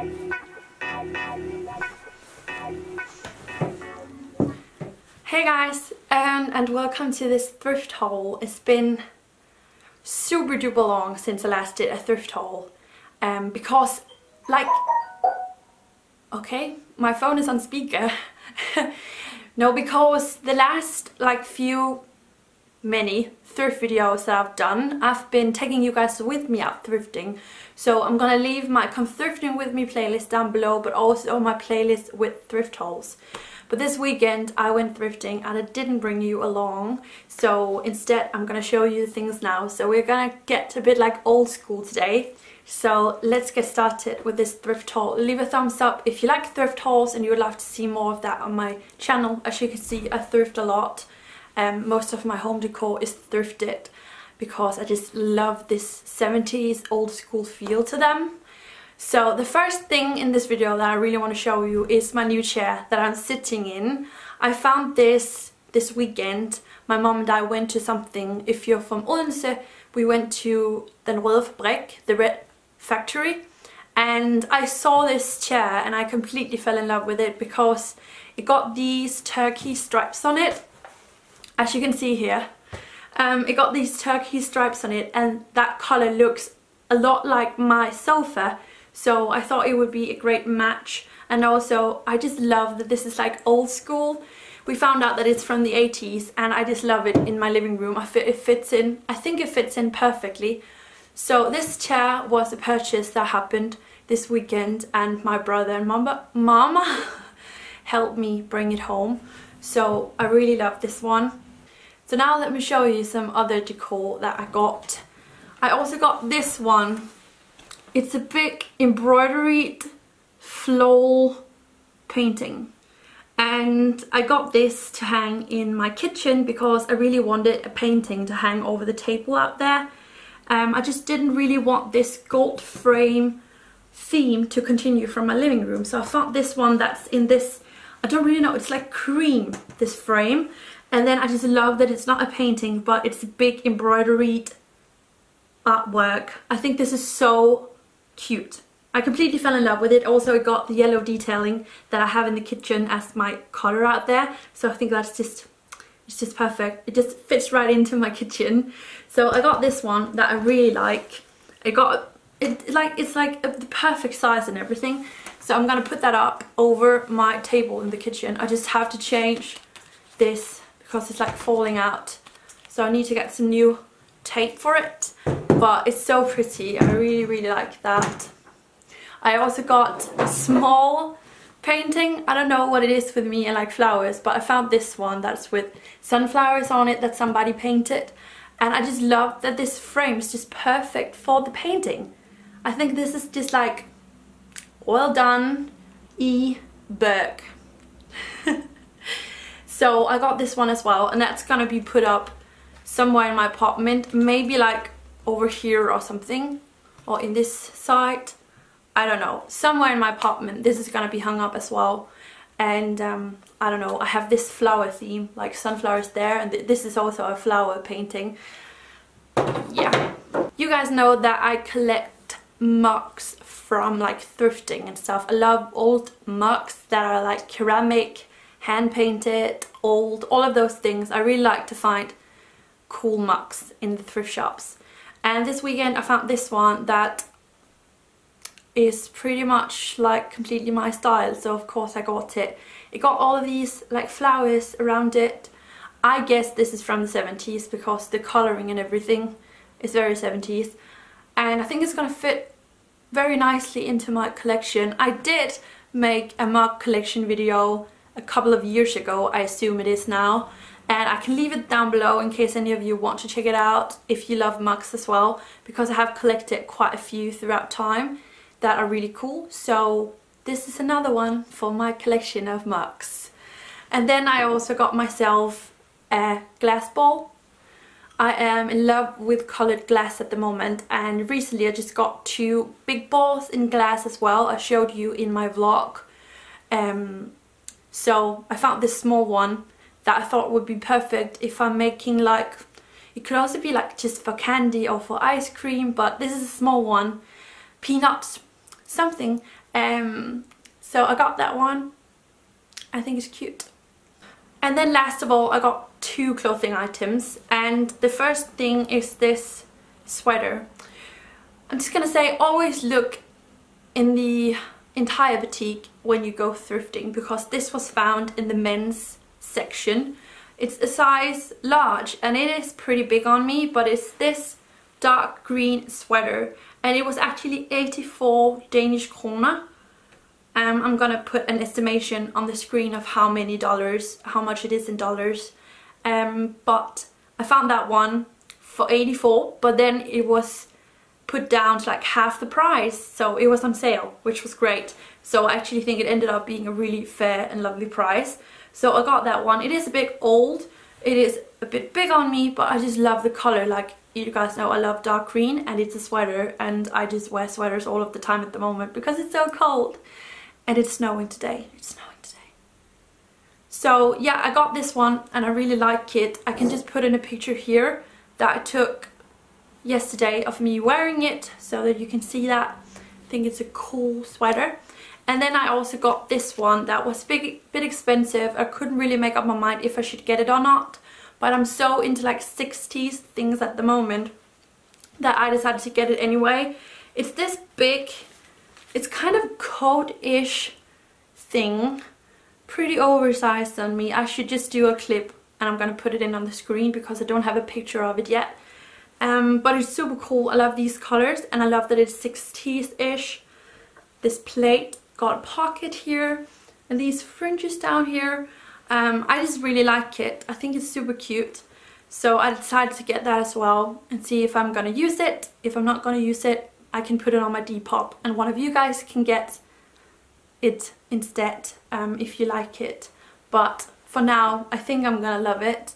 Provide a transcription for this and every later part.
Hey guys, um, and welcome to this thrift haul. It's been super duper long since I last did a thrift haul um, because like okay my phone is on speaker no because the last like few many thrift videos that I've done I've been taking you guys with me out thrifting so I'm gonna leave my come thrifting with me playlist down below but also my playlist with thrift hauls but this weekend I went thrifting and I didn't bring you along. So instead I'm gonna show you things now. So we're gonna get a bit like old school today. So let's get started with this thrift haul. Leave a thumbs up if you like thrift hauls and you would love to see more of that on my channel. As you can see, I thrift a lot. Um, most of my home decor is thrifted because I just love this 70s old school feel to them. So the first thing in this video that I really want to show you is my new chair that I'm sitting in. I found this this weekend. My mom and I went to something, if you're from Odense, we went to Den Røde Fabrik, the red factory. And I saw this chair and I completely fell in love with it because it got these turkey stripes on it. As you can see here. Um, it got these turkey stripes on it and that colour looks a lot like my sofa so I thought it would be a great match and also I just love that this is like old school. We found out that it's from the 80s and I just love it in my living room. I fit, it fits in, I think it fits in perfectly. So this chair was a purchase that happened this weekend and my brother and mama, mama helped me bring it home. So I really love this one. So now let me show you some other decor that I got. I also got this one it's a big embroidered floral painting and I got this to hang in my kitchen because I really wanted a painting to hang over the table out there. Um, I just didn't really want this gold frame theme to continue from my living room so I found this one that's in this I don't really know it's like cream this frame and then I just love that it's not a painting but it's a big embroidered artwork I think this is so cute. I completely fell in love with it. Also, I got the yellow detailing that I have in the kitchen as my color out there. So I think that's just, it's just perfect. It just fits right into my kitchen. So I got this one that I really like. It got, it like it's like a, the perfect size and everything. So I'm gonna put that up over my table in the kitchen. I just have to change this because it's like falling out. So I need to get some new tape for it but it's so pretty. I really really like that. I also got a small painting. I don't know what it is with me and like flowers but I found this one that's with sunflowers on it that somebody painted. And I just love that this frame is just perfect for the painting. I think this is just like well done E. Berg so I got this one as well and that's gonna be put up somewhere in my apartment maybe like over here or something or in this side. I don't know. Somewhere in my apartment this is gonna be hung up as well. And um, I don't know I have this flower theme like sunflowers there and th this is also a flower painting. Yeah. You guys know that I collect mugs from like thrifting and stuff. I love old mugs that are like ceramic hand painted old all of those things I really like to find cool mugs in the thrift shops. And this weekend I found this one that is pretty much like completely my style so of course I got it. It got all of these like flowers around it. I guess this is from the 70s because the colouring and everything is very 70s and I think it's gonna fit very nicely into my collection. I did make a mug collection video a couple of years ago, I assume it is now. And I can leave it down below in case any of you want to check it out if you love mugs as well because I have collected quite a few throughout time that are really cool. So this is another one for my collection of mugs. And then I also got myself a glass ball. I am in love with colored glass at the moment and recently I just got two big balls in glass as well. I showed you in my vlog um, so I found this small one that I thought would be perfect if I'm making like it could also be like just for candy or for ice cream but this is a small one peanuts something. Um, so I got that one. I think it's cute. And then last of all, I got two clothing items. And the first thing is this sweater. I'm just gonna say, always look in the entire boutique when you go thrifting because this was found in the men's section. It's a size large and it is pretty big on me, but it's this dark green sweater and it was actually 84 Danish kroner. Um, I'm gonna put an estimation on the screen of how many dollars, how much it is in dollars. Um, but I found that one for 84, but then it was put down to like half the price, so it was on sale, which was great. So I actually think it ended up being a really fair and lovely price. So I got that one. It is a bit old, it is a bit big on me, but I just love the color. Like you guys know I love dark green and it's a sweater and I just wear sweaters all of the time at the moment because it's so cold. And it's snowing today. It's snowing today. So yeah, I got this one and I really like it. I can just put in a picture here that I took yesterday of me wearing it so that you can see that. I think it's a cool sweater. And then I also got this one that was a bit, bit expensive. I couldn't really make up my mind if I should get it or not but I'm so into like 60s things at the moment that I decided to get it anyway. It's this big, it's kind of coat-ish thing, pretty oversized on me. I should just do a clip and I'm going to put it in on the screen because I don't have a picture of it yet. Um, but it's super cool. I love these colors and I love that it's 60s-ish. This plate got a pocket here and these fringes down here. Um, I just really like it. I think it's super cute. So I decided to get that as well and see if I'm going to use it. If I'm not going to use it, I can put it on my Depop and one of you guys can get it instead um, if you like it. But for now, I think I'm going to love it.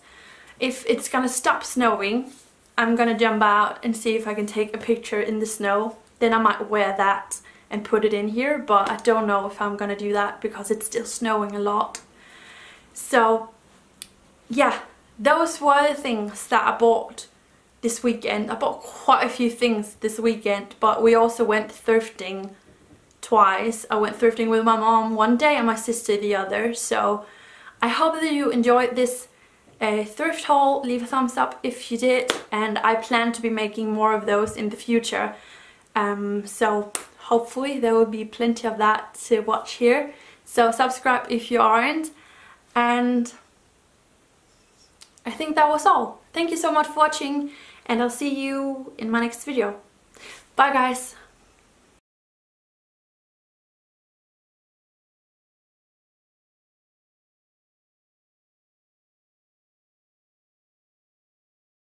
If it's going to stop snowing, I'm to jump out and see if I can take a picture in the snow. Then I might wear that and put it in here, but I don't know if I'm to do that because it's still snowing a lot. So yeah, those were the things that I bought this weekend. I bought quite a few things this weekend, but we also went thrifting twice. I went thrifting with my mom one day and my sister the other. So I hope that you enjoyed this uh, thrift haul. Leave a thumbs up if you did. And I plan to be making more of those in the future. Um, so hopefully there will be plenty of that to watch here. So subscribe if you aren't and I think that was all. Thank you so much for watching and I'll see you in my next video. Bye guys!